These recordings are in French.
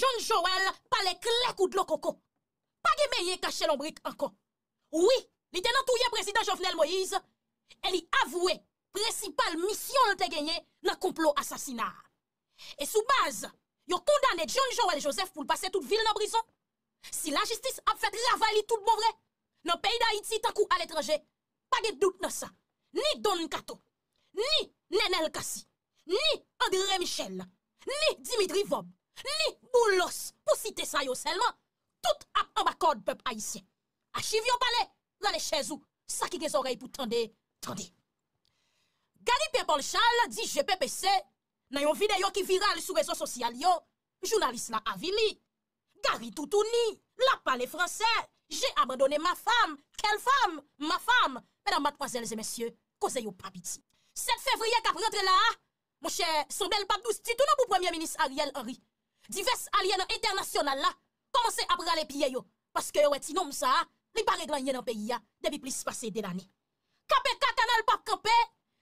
John Joel pale kle kou d'lo koko. Pa ge meye kache lombrik anko. Oui, li tenan touye prezident Jovenel Moïse, el li avoué principal mission te genye nan complot assassinat. Et sous base, yo condamné John Joel Joseph pour passer toute ville dans prison. Si la justice a fait travail tout bon vrai, dans le pays d'Haïti tant à l'étranger, pas de doute dans ça. Ni Don Kato, ni Nenel Kassi, ni André Michel, ni Dimitri Vob, ni Boulos, pour citer ça yo seulement, tout a en peuple haïtien. Archive yo palais, dans les chaises ou, ça qui des oreilles pour tendre, tendre. Gary Paul Charles dit GPPC, dans une vidéo qui virale sur les réseaux sociaux, yo, journaliste la avili. Gary Toutouni, la parle français, j'ai abandonné ma femme. Quelle femme? Ma femme. Mesdames, mademoiselles et messieurs, cause yo pas piti. 7 février qu'a rentré là, mon cher, son bel pape douce, tout pour premier ministre Ariel Henry. Divers alliés internationaux là, commencez à prendre les pieds yo. Parce que ouais, nom ça, li pas régler dans pays depuis plus passé des années. KPK canal pas campé,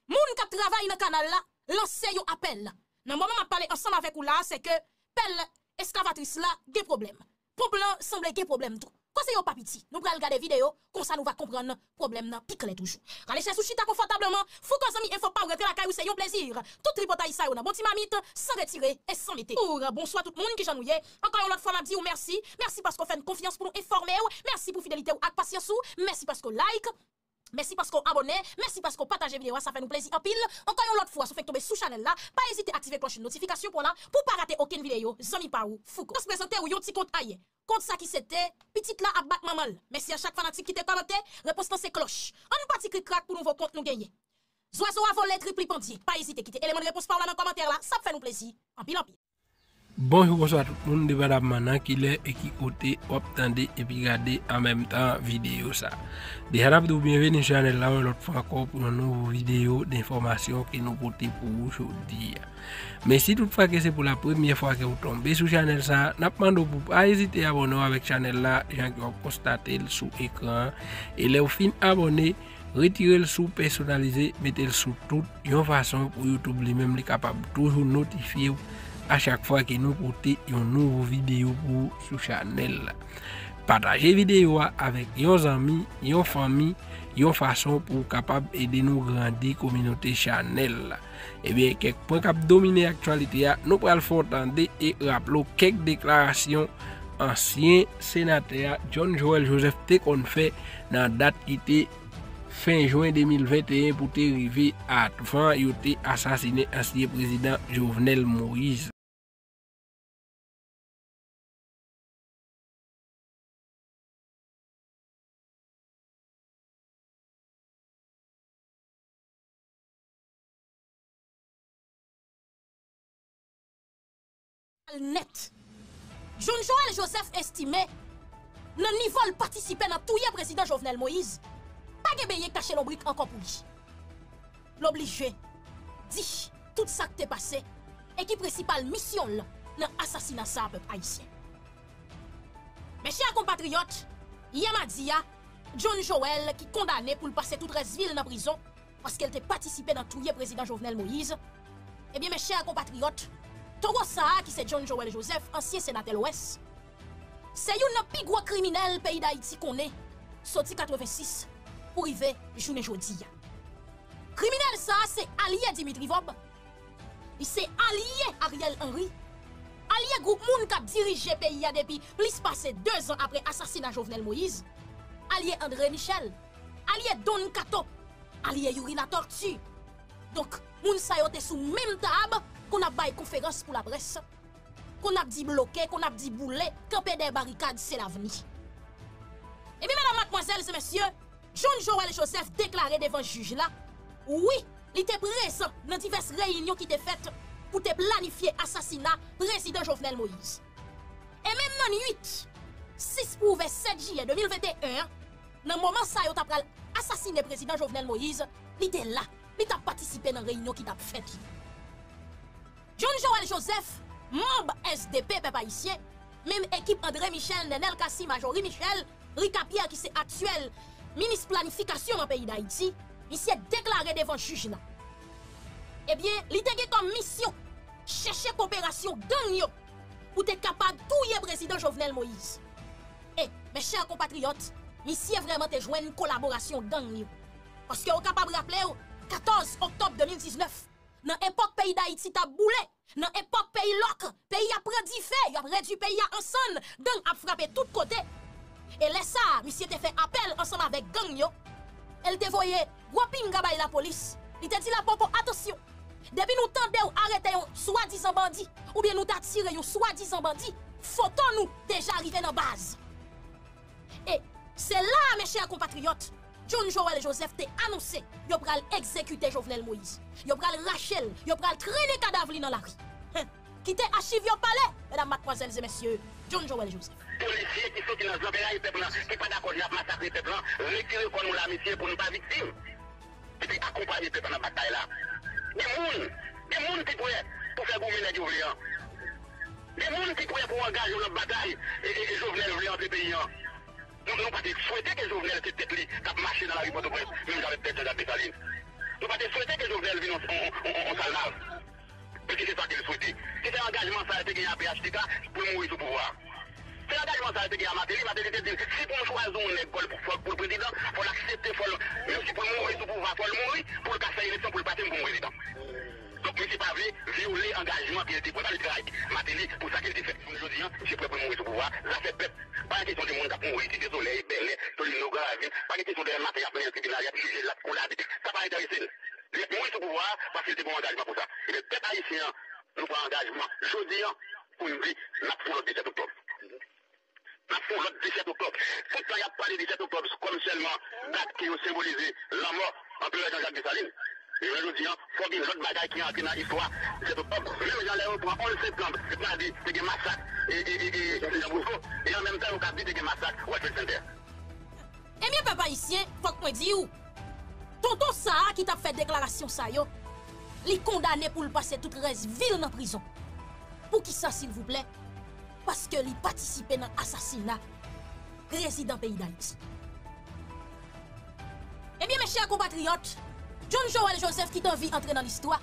moun qui travaille dans canal là, lancé yo appel. Dans moment m'a parlé ensemble avec vous là, c'est que pelle excavatrice là, gen problème. Problème semble gen problème tout. Conseil yo pas piti. Nous pral regarder vidéo, comme ça nous va comprendre problème nan pique toujours. Allez chez chita confortablement, fou ko zami info pas rentrer la caille c'est un plaisir. Tout tripotaille ça nan bon ti mamite sans retirer et sans mettre. Bonsoir tout le monde qui j'ennuie. Encore une autre fois m'a dit merci. Merci parce qu'on fait une confiance pour nous informer Merci pour fidélité ou patience. Merci parce qu'on like. Merci parce qu'on abonne, merci parce qu'on partage vidéo, ça fait nous plaisir en pile. Encore une autre fois, si vous faites tomber sous channel là, pas hésiter à activer cloche de notification pour là, pour pas rater aucune vidéo. Zami pa ou, fou. On se présenter ou yon petit compte aïe. Compte ça qui c'était, petite là à battre maman. Merci à chaque fanatique qui te commenté, réponse dans ces cloches. On parti clic crack pour nouveau compte nous gagner. Zoiseau à voler triple pendier. Pas hésiter quitter élément de réponse par là dans le commentaire là, ça fait nous plaisir. En pile en pile. Bonjour, bonsoir tout le monde, de maintenant qui est et qui côté obtendez et puis regardez en même temps vidéo ça. Déjà, vous bienvenue sur la là l'autre fois encore pour une nouvelle vidéo d'information que nous portons pour aujourd'hui. Mais si toutefois que c'est pour la première fois que vous tombez sur la chaîne ça, n'a pas de pas hésiter à abonner avec la chaîne là, gens qui ont constaté sous écran. Et les fin abonné retirez le sous personnalisé, mettez le sous toute une façon pour YouTube lui-même capable toujours notifier a chak fwa ke nou pote yon nouvo video pou sou chanel la. Pataje videyo a avek yon zami, yon fami, yon fason pou kapab ede nou grandi kominote chanel la. Eh Ebyen, kek pon kap domine aktualite ya, nou pral fontande e raplo kek deklarasyon ansyen senatea John Joel Joseph te kon fe nan dat ki te fin juen 2021 pou te rive atvan yo te asasine ansyen prezident Jovenel Moïse. net. John Joel Joseph estime nan nivou l patisipe nan touye prezident Jovenel Moïse pa gebeye kache lobrik ankon pou li. L'oblige di tout sa k te pase e ki precipal misyon l nan asasina sa apèp haisyen. Mè chèr kompatriot, Yamadia, John Joel ki kondane pou l'pase tout resvil nan prison paske l te patisipe nan touye prezident Jovenel Moïse, eh e bie mè chèr kompatriot, Togo Saha ki se John Joel Joseph, ansye senate l'O.S. Se yon nan pi gwa kriminel peyi da iti konen, soti 86 pou rive jounen jodi ya. Kriminel Saha se alye Dimitri Vob, li se alye Ariel Henry, alye group moun kap dirije peyi ya depi plis pase 2 an apre asasina Jovenel Moïse, alye André Michel, alye Don Kato, alye Yuri La Tortue. Donk, moun sayote sou mem tab, qu'on a bail conférence pour la presse, qu'on a dit bloqué, qu'on a dit boulet, camper des barricades, c'est l'avenir. Et bien, mesdames, mademoiselles et messieurs, John Joel Joseph déclaré devant le juge là, oui, il était présent dans diverses réunions qui étaient faites pour te planifier assassinat président Jovenel Moïse. Et même dans 8, 6 pour 7 juillet 2021, dans le moment où tu as assassiné président Jovenel Moïse, il était là, il a participé dans la réunion qui t'a faite. John Joel Joseph, membre SDP peuple haïtien, même équipe André Michel, Nenel Kassi, Majori Michel, Rika Pierre qui c'est actuel ministre planification en pays d'Haïti, il s'est déclaré devant juge là. Eh bien, il était comme mission chercher coopération gang pour être capable de touiller président Jovenel Moïse. Eh, mes chers compatriotes, mission vraiment te joindre une collaboration gang Parce que vous capable de rappeler 14 octobre 2019, nan epok peyi da iti ta boule, nan epok peyi lok, peyi apre di fe, yo apre di peyi a ansan, gang ap frape tout kote. E lesa, misye te fe apel ansan avek gang yo, el te voye wapin gabay la polis, li te di la popo, atosyon, debi nou tende ou arete yon swa dizan bandi, ou bien nou tatire yon swa dizan bandi, foton nou deja arrive nan baz. E, se la, me chè a kompatriot, John Joel Joseph te anonsè, yo pral ekzekute Jovenel Moïse, yo pral rachel, yo pral trene kadavli nan la ri. Ki te achiv yo pale, mesdames, mademoiselles et messieurs, John Joel Joseph. Polisye ki sou ki nan zopera yi peplan, ki pa d'akon jap masakri peplan, retire kon nou la misye pou nou pa viktim. Ki te akompanye peplan nan batay la. Di moun, di moun ki pouye pou fè goumine di ouvlian. Di moun ki pouye pou angaj yo nan batay e jovenel ouvlian pe peyi an. Nou pa te souwete ke Jovenel tek li kap mache nan la ripote pres, men jave pek se jave desaline. Nou pa te souwete ke Jovenel vin on salnav. Peki se sa ke souwete. Se te engajman sa te gen a PHTK, pou moui sou pouvoir. Engajman sa te gen a Mateli, Mateli te din, si pou mou chwazon nek pou le prezident, pou l'aksepte, men si pou moui sou pouvoir, pou l'moui, pou l'kase eleksyon, pou l'patem pou prezident. Donk mwen se pa vle, viole engajman ki ete kontan li trayk. Mateli pou sa ke li te fet. Mwen jodi an, se pou pou moui sou pouvoir, la se pep. Pa yon kesyon de moun kap moui, ti de zolè, belè, toli nou gravin. Pa yon kesyon de materi aprenye tribunal, yap juje la koulade. Sa pa interese. Moui sou pouvoir, pa se te pou engajman pou sa. Ebe pep a yisi an, nou pa engajman. Jodi an, pou yon di, nap pou lot 17 oktob. Nap pou lot 17 oktob. Se ta yap pale 17 oktob, kom selman, dat ki yo simbolize la mò, anpe la Jean-Jacques Dessalines. E jè di Et je dis, il faut qu'il y ait d'autres bagailles qui entrent dans l'histoire. C'est le peuple. Même dans les reprend 11 septembre, c'est pas dit, c'est un massacre. Et, et, et, et, et en même temps, on a dit, c'est un massacre. Ouais, c'est le Eh bien, papa ici, faut que moi dise où Tonton Saha qui t'a fait déclaration ça yo, li condamné pour le passer toute reste ville en prison. Pour qui ça s'il vous plaît Parce que li participait dans assassinat résident pays d'Haïti. Eh bien mes chers compatriotes, John Joel Joseph ki tan vi entre nan l'histoire,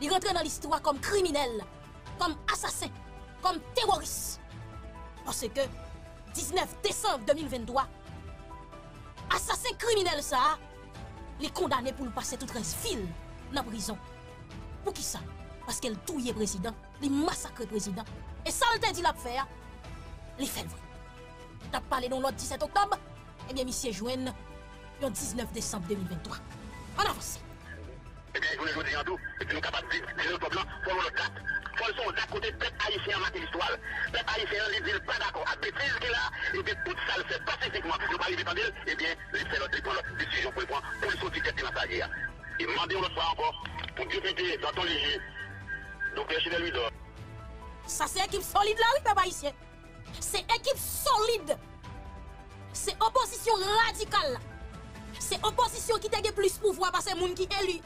li rentre nan l'histoire kom kriminel, kom asasin, kom teroris. Pase ke 19 Desembre 2023, asasin kriminel sa, li kondane pou l'passe tout res fil nan prison. Pou ki sa? Paske l touye prezident, li masakre prezident. E salte di la pfer, li felvre. Tap pale non lot 17 Oktob, ebyen misye jwen yon 19 Desembre 2023. An avos. Ebyen, jounen joudi an tou, epi nou kapat di, di nou top lan, fol nou dat. Fol son dat kote pep aisyen mati l'histoire. Pep aisyen li dil pa dako. A betiz ki la, epi tout sa l fè pasifikman. Nou pa li vipan dil, ebyen, li fè lot, li pon lot desisyon pou li pon, pou li soti kèti nan sa gè ya. E mandi ou lot fwa anko, pou di fète, dan ton ligi, nou kèche de lui do. Sa se ekip solide la, oui, pep aisyen. Se ekip solide. Se oposisyon radikal la. Se oposisyon ki te ge plis pouvwa pa se moun ki elu.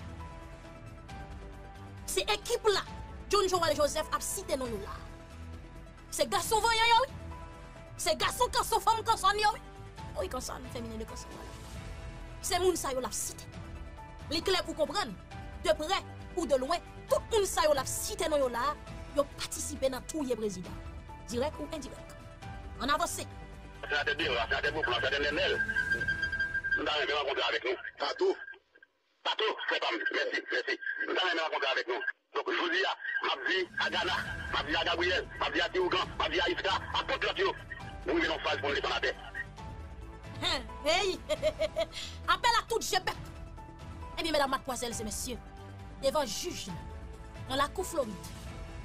Se ekip la, John Joel Joseph ap site nou nou la. Se gason voyan yo, se gason kanson fom kanson yo, oy kanson, femine de kanson wala. Se moun sa yo lap site. Li kle pou kompren, de pre ou de loin, tout moun sa yo lap site nou yo la, yo patisipe nan touye prezident. Direk ou indirek. An avose. Sa te diwa, sa te pouplan, sa te nenel. Mwen tan mè mè renkontre avèk nou. Patou? Patou, fè pam, mèsi, mèsi. Mwen tan mè mè renkontre avèk nou. Donk joudi a, mabdi a Gana, mabdi a Gabriel, mabdi a Tiougan, mabdi a Ifka, apot lot yo. Mwen venon faz pou mwen letan apè. Hey, apel a tout jebep. Ebi mèdam matpoazèl se mèsyè, devan juj nan la kou Floride,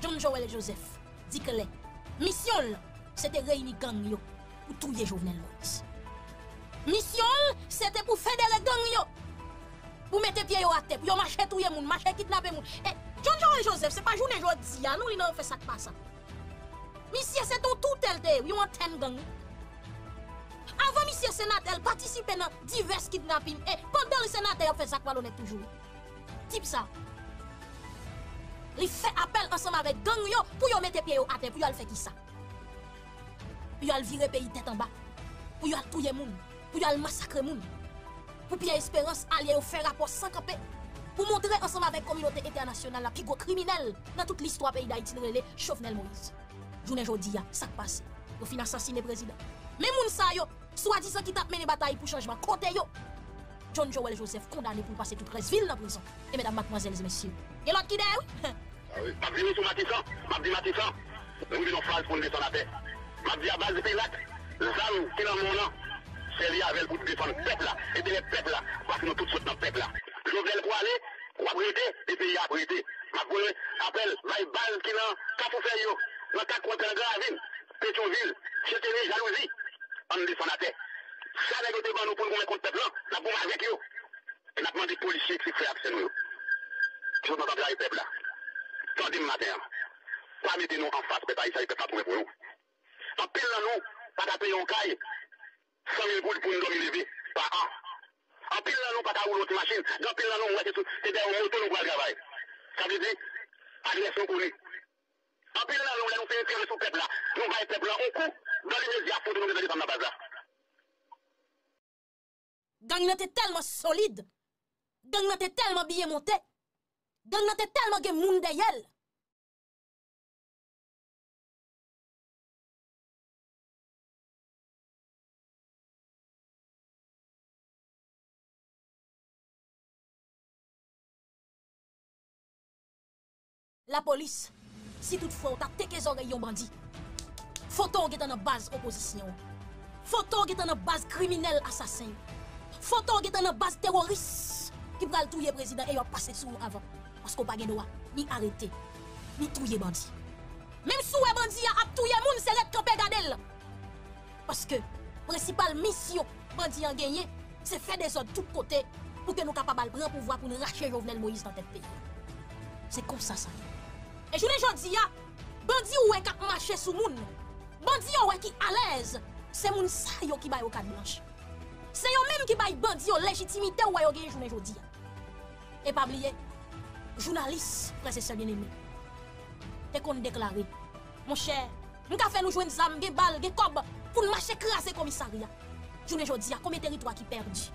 John Joel Joseph, di ke lè, misyon lè, se te reyni gang yo, ou touye jovenel lòs. Misyon, sete pou federe gang yo. Pou mette pie yo ate, pou yo mache touye moun, mache kitnape moun. E, John Joel Joseph, se pa jounen jo di ya, nou li nan fe sak pa sa. Misye se ton toutel de, yo an ten gang. Avan misye senatel, patisipe nan divers kitnapim. E, pandan li senatel yo fe sak pa lonek toujou. Tip sa. Li fe apel ansam avek gang yo, pou yo mette pie yo ate, pou yo al fe ki sa. Pou yo al vire peyi tetan ba. Pou yo al touye moun. Pou yal masakre moun, pou piye esperans alye ou fè rapos sankapè, pou montre ansanm avèk kominote internasyonal la pi go kriminel nan tout l'histoire peyi da itinrele Chauvenel Moïse. Jounen jodi sak pase. Yo fin asasine prezident. Men moun sa yo, swa disan ki tap mene batay pou chanjman kote yo. John Joel Joseph kondane pou pase tout res vil nan prison. E mesdames, mademoiselles et messieurs. E lot ki de, oui? Mab di sou Matisan, mab di Matisan, nou vi nou faz pou nou desan la pe. Mab di a base de peynak, zan ki nan moun an, se li avel pou defan pepla, e de le pepla, wak nou tout sot nan pepla. Jovel pou ale, wap rete, e peyi ap rete. Mab pou apel, may bal ki nan kapou fè yo, nan kak konten gravin, Pétionville, cheteni, jalouzi, pati sou, te de ou mouton nou kwa gravay. Sa bi di, agresyon koni. Anpil nan nou lè nou fè yon entere sou pepla, nou baye pepla ou kou, dan li me zi apote nou de zade nan na baza. Gang nan te telman solide, gang nan te telman biye monte, gang nan te telman gen moun de yel, La polis, si toutfwa ou ta teke zore yon bandi, foton getan nan baz oposisyon, foton getan nan baz kriminel asasen, foton getan nan baz teroris ki pral touye prezident e yon pase sou avan, pasko bagen doa ni arete, ni touye bandi. Mem sou e bandi ya ap touye moun se ret krepe gadel, paske precipal misyon bandi an genye se fe de zon tout kote pou ke nou kapabal pran pou vwa pou nou rache Jovenel Moïse nan tet peyi. Se kom sa sa yon. E jounen jodi ya, bandi ou we kap mache sou moun, bandi ou we ki alez, se moun sa yo ki bay o kad blanche. Se yo menm ki bay bandi yo legitimite ou wayo genye jounen jodi ya. E pa bliye, jounalist, prese se bien eme, te kon deklare, mon chè, mou ka fe nou jwen zam, ge bal, ge kob, pou nou mache krasi komisari ya. Jounen jodi ya, kome teritwa ki perdi.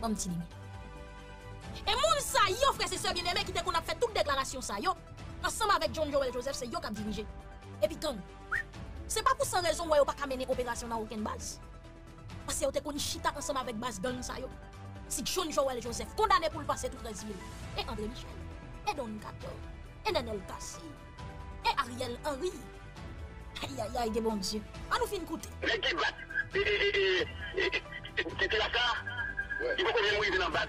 Bam ti nime. E moun sa yo, prese se bien eme, ki te kon ap fe tout deklarasyon sa yo, Ansem avèk John Joel Joseph, se yo kap dirije. Epi kan, se pa pou san rezon wè yo pa kamene operasyon nan ouken baz. Pase yo te koni chita ansem avèk baz gang sa yo. Si John Joel Joseph kondane pou l'pase tout rezil. E André Michel, e Don Kato, e Nenel Kassi, e Ariel Henry. Ayayay, ge bon dieu. An nou fin koute. Lè ki bat, e, e, e, e, te te la sa, i pou konye mou yi nan baz,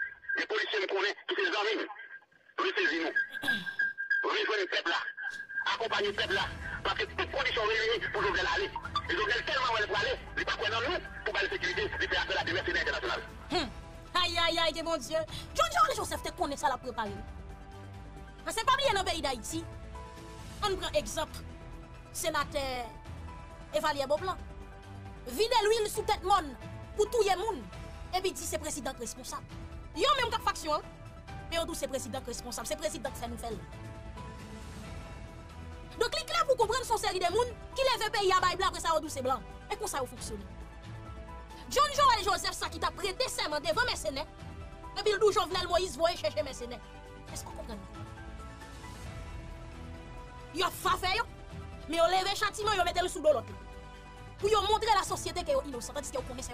les policiers nous connaissent, qui se les amis, ressaisissez-nous. Rejoignez le peuple là, accompagnez le peuple là, parce que toutes conditions réunies pour Jovenel aller. Et Jovenel tellement aller pour aller, il n'est pas quoi dans nous pour la sécurité, il fait appel à la diversité internationale. Aïe, aïe, aïe, mon Dieu. Jean-Jean Joseph, te connais ça la préparer. Parce que pas bien dans le pays d'Haïti. On prend exemple, sénateur Evalier Boplan. Vide l'huile sous tête monde pour tout le monde. Et puis dit c'est président responsable. Yo même kap faction, mais on dit c'est président responsable, c'est président qui fait nous faire. Donc, clique là pour comprendre son série de monde qui lève pays à Bible après ça, on dit c'est blanc. Et comment ça a fonctionné? John Joel Joseph, ça qui t'a prêté serment devant mercenaires, et puis le dit Jovenel Moïse voyait chercher mercenaires. Est-ce qu'on comprend? Yo fa yo, mais on lève châtiment, yo mettez le sous l'autre. Pour montrer la société que yo innocent, tandis que yo connaissent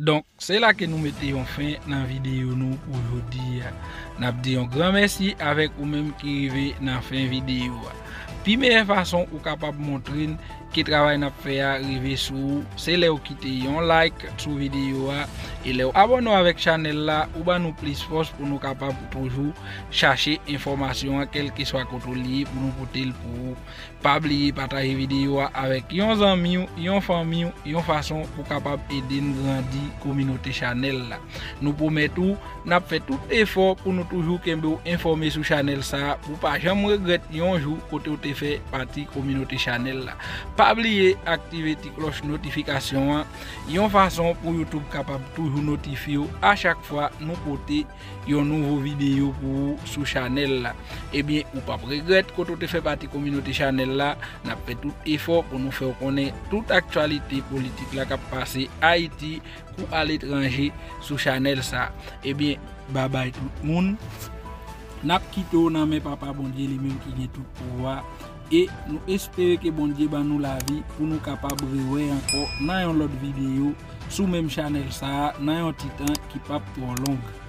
Donk, se la ke nou mette yon fin nan videyo nou pou jodi. Nap di yon gran mersi avek ou menm ki rive nan fin videyo. ya. Pi meye fason ou kapap montrin ki travay nap fe a rive sou, se le ou kite yon like sou video a, e le ou abono avek chanel la, ou ba nou plis fos pou nou kapap toujou chache informasyon kel ki swa koto li pou nou potel pou pabli pataje video a avek yon zanmi yon fami yon fason pou kapap eden grandi kominote chanel la. Nou pou metou nap fe tout efor pou nou toujou kembe ou informe sou chanel sa, pou pa jam regret yon jou kote ou te fe pati kominote chanel la. Pabliye aktive ti kloche notifikasyon an, yon fason pou Youtube kapab toujou notifiyo a chak fwa nou pote yon nouvo video pou sou chanel la. Ebyen, ou pa pregret kote ou te fe pati kominote chanel la, nap fe tout efor pou nou fe konen tout aktualite politik la kap pase Haiti ou al etranje sou chanel sa. Ebyen, babay tout moun. Nap kito nan men papa bondye li men ki gen tout pouwa. E nou espere ke bondye ban nou la vi pou nou kapab rewe anko nan yon lot videyo sou menm chanel sa nan yon titan ki pap pou an long.